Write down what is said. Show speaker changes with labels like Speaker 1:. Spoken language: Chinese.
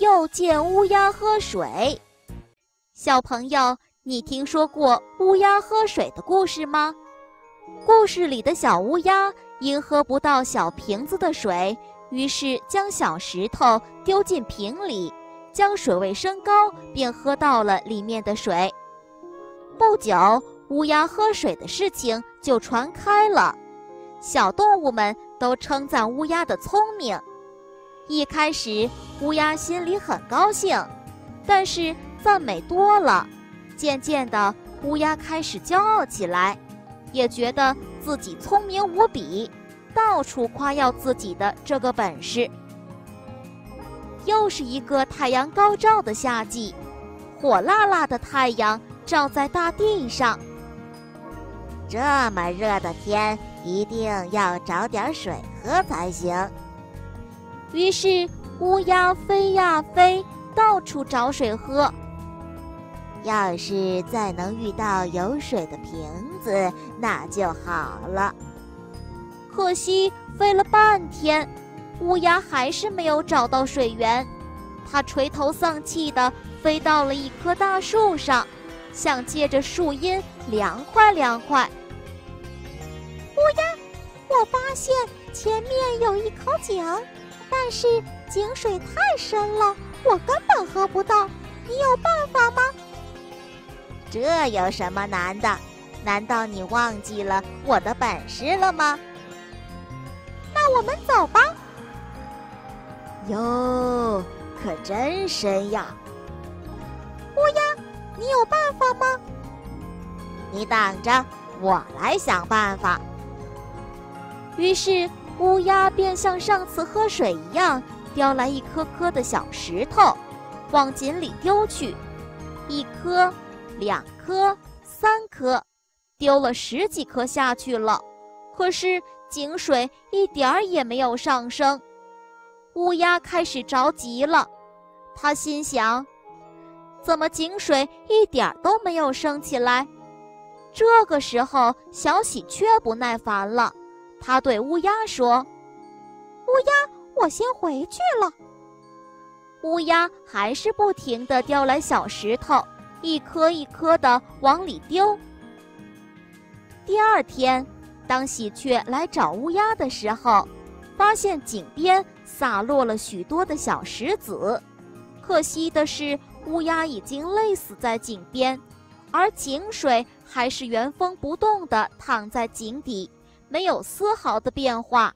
Speaker 1: 又见乌鸦喝水。小朋友，你听说过乌鸦喝水的故事吗？故事里的小乌鸦因喝不到小瓶子的水，于是将小石头丢进瓶里，将水位升高，并喝到了里面的水。不久，乌鸦喝水的事情就传开了，小动物们都称赞乌鸦的聪明。一开始，乌鸦心里很高兴，但是赞美多了，渐渐的，乌鸦开始骄傲起来，也觉得自己聪明无比，到处夸耀自己的这个本事。又是一个太阳高照的夏季，火辣辣的太阳照在大地上。
Speaker 2: 这么热的天，一定要找点水喝才行。
Speaker 1: 于是乌鸦飞呀飞，到处找水喝。
Speaker 2: 要是再能遇到有水的瓶子，那就好了。
Speaker 1: 可惜飞了半天，乌鸦还是没有找到水源。它垂头丧气地飞到了一棵大树上，想借着树荫凉快凉快。
Speaker 3: 乌鸦，我发现前面有一口井。但是井水太深了，我根本喝不到。你有办法吗？
Speaker 2: 这有什么难的？难道你忘记了我的本事了吗？
Speaker 3: 那我们走吧。
Speaker 2: 哟，可真深呀！
Speaker 3: 乌鸦，你有办法吗？
Speaker 2: 你等着，我来想办法。
Speaker 1: 于是。乌鸦便像上次喝水一样，叼来一颗颗的小石头，往井里丢去。一颗，两颗，三颗，丢了十几颗下去了。可是井水一点儿也没有上升。乌鸦开始着急了，他心想：怎么井水一点儿都没有升起来？这个时候，小喜鹊不耐烦了。他对乌鸦说：“
Speaker 3: 乌鸦，我先回去了。”
Speaker 1: 乌鸦还是不停地叼来小石头，一颗一颗地往里丢。第二天，当喜鹊来找乌鸦的时候，发现井边洒落了许多的小石子。可惜的是，乌鸦已经累死在井边，而井水还是原封不动地躺在井底。没有丝毫的变化。